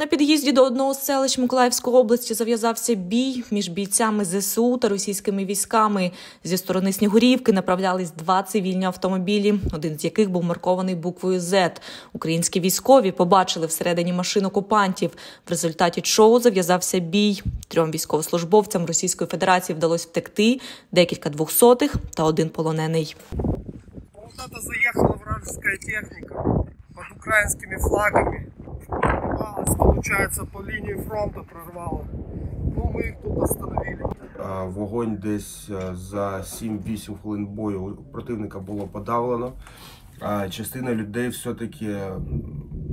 На під'їзді до одного з селищ Миколаївської області зав'язався бій між бійцями ЗСУ та російськими військами. Зі сторони Снігурівки направлялись два цивільні автомобілі, один з яких був маркований буквою Z. Українські військові побачили всередині машин окупантів. В результаті чого зав'язався бій. Трьом військовослужбовцям Російської Федерації вдалося втекти, декілька двохсотих та один полонений. Вот это заехала вражеская техника под украинскими флагами. Прорвалась, получается, по линии фронта прорвала. Ну, мы их тут остановили. Вогонь десь е, за 7-8 хвилин бою противника було подавлено. А Частина людей все-таки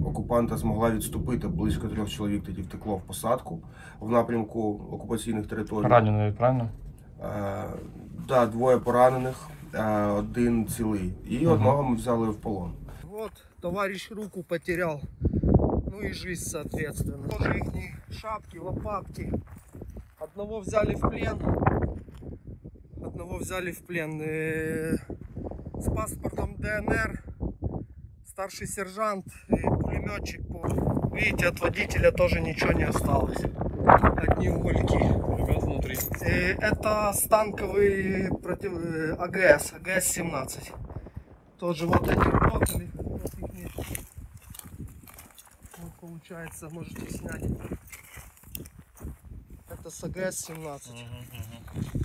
окупанта змогла відступити. Близько трьох чоловік тоді втекло в посадку в напрямку окупаційних територій. Ранений, правильно? Е, да, двоє поранених, один цілий. І Мгм. одного ми взяли в полон. Вот, товарищ руку потерял. Ну и жизнь, соответственно. Тоже их шапки, лопатки. Одного взяли в плен. Одного взяли в плен. э, С паспортом ДНР. Старший сержант и пулеметчик. по- Видите, от водителя тоже ничего не осталось. Одни угольки. Ребят внутри. Э, Это станковый против... э, АГС, АГС-17. Тоже вот они работали. Вот их нет. Получается, можете снять. Это с АГС-17.